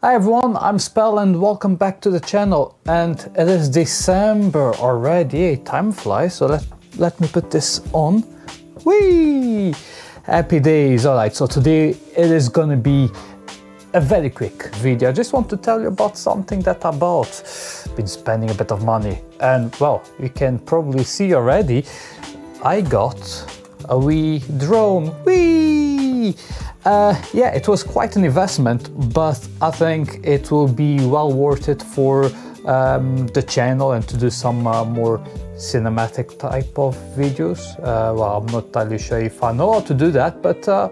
Hi everyone, I'm Spell and welcome back to the channel. And it is December already, time flies, so let, let me put this on. Whee! Happy days, alright, so today it is gonna be a very quick video. I just want to tell you about something that I bought. Been spending a bit of money and well, you can probably see already, I got a wee drone. Whee! Uh, yeah, it was quite an investment, but I think it will be well worth it for um, the channel and to do some uh, more cinematic type of videos. Uh, well, I'm not entirely sure if I know how to do that, but uh,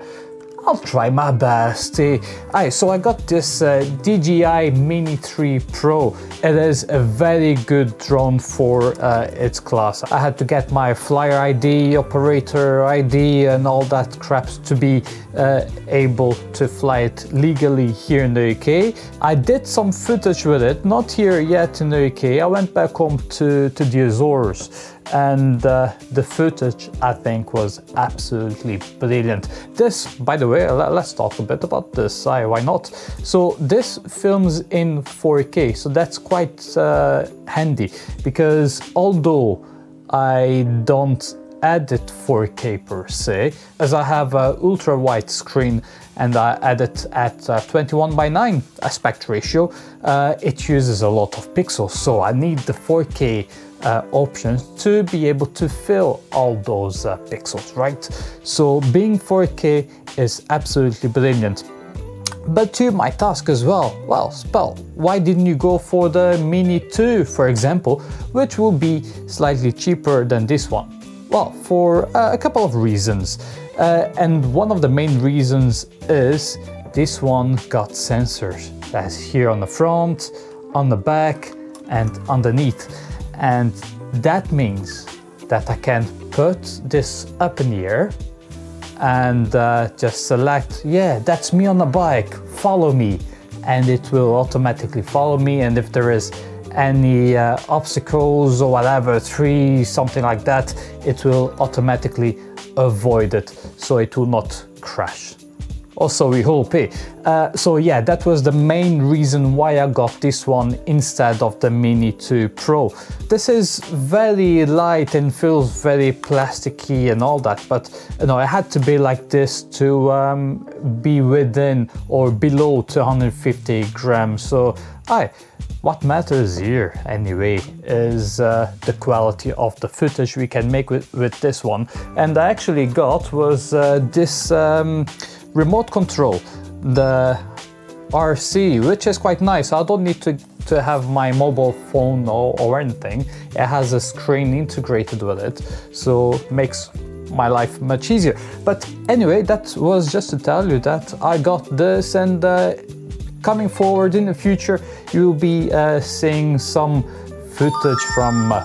I'll try my best. Aye, so I got this uh, DJI Mini 3 Pro. It is a very good drone for uh, its class. I had to get my flyer ID, operator ID and all that crap to be uh, able to fly it legally here in the UK. I did some footage with it, not here yet in the UK. I went back home to, to the Azores and uh, the footage I think was absolutely brilliant. This, by the way, let's talk a bit about this, why not? So this films in 4K, so that's quite uh, handy because although I don't edit 4K per se, as I have a ultra wide screen and I edit at uh, 21 by 9 aspect ratio, uh, it uses a lot of pixels, so I need the 4K uh, options to be able to fill all those uh, pixels, right? So being 4K is absolutely brilliant. But to my task as well, well, Spell, why didn't you go for the Mini 2, for example, which will be slightly cheaper than this one? Well, for uh, a couple of reasons. Uh, and one of the main reasons is this one got sensors. That's here on the front, on the back, and underneath and that means that I can put this up in the air and uh, just select, yeah, that's me on the bike, follow me. And it will automatically follow me. And if there is any uh, obstacles or whatever, trees, something like that, it will automatically avoid it so it will not crash also we hope eh? Uh, so yeah, that was the main reason why I got this one instead of the Mini 2 Pro. This is very light and feels very plasticky and all that, but you know, it had to be like this to um, be within or below 250 grams. So I what matters here, anyway, is uh, the quality of the footage we can make with, with this one. And I actually got was uh, this um, remote control, the RC, which is quite nice. I don't need to, to have my mobile phone or, or anything. It has a screen integrated with it, so makes my life much easier. But anyway, that was just to tell you that I got this and uh, coming forward in the future, you'll be uh, seeing some footage from uh,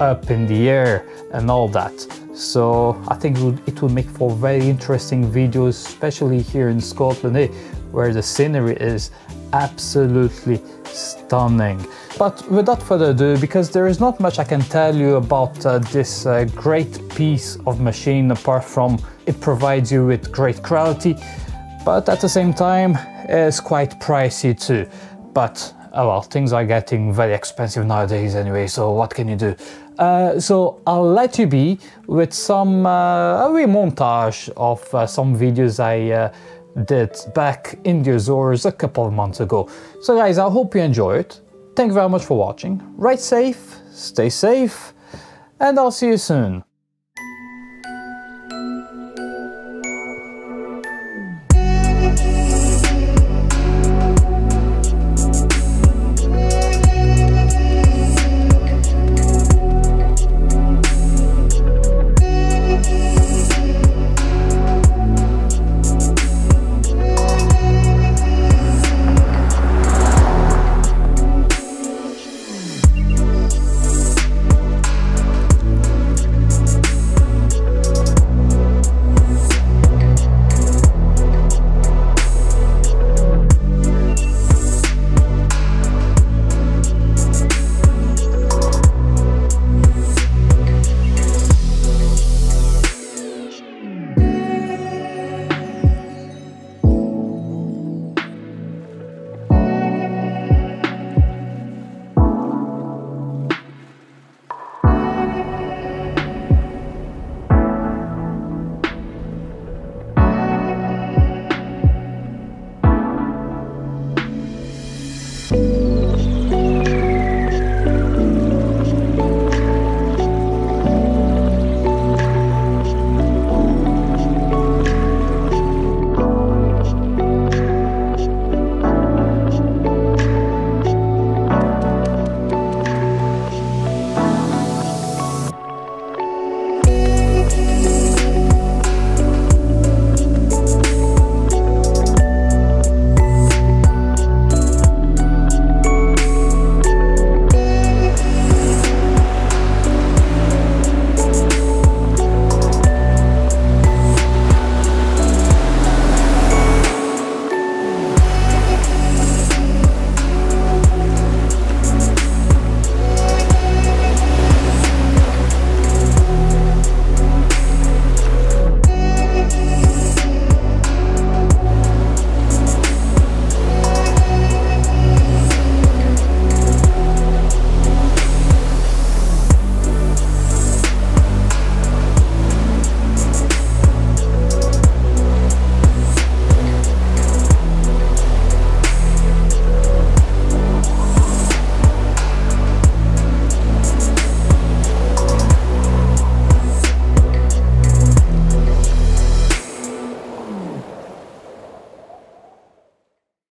up in the air and all that. So I think it would make for very interesting videos, especially here in Scotland, eh, where the scenery is absolutely stunning. But without further ado, because there is not much I can tell you about uh, this uh, great piece of machine apart from it provides you with great quality, but at the same time it's quite pricey too. But oh well, things are getting very expensive nowadays anyway, so what can you do? Uh, so I'll let you be with some uh, a wee montage of uh, some videos I uh, did back in the Azores a couple of months ago. So guys, I hope you enjoy it. Thank you very much for watching. Ride safe, stay safe, and I'll see you soon.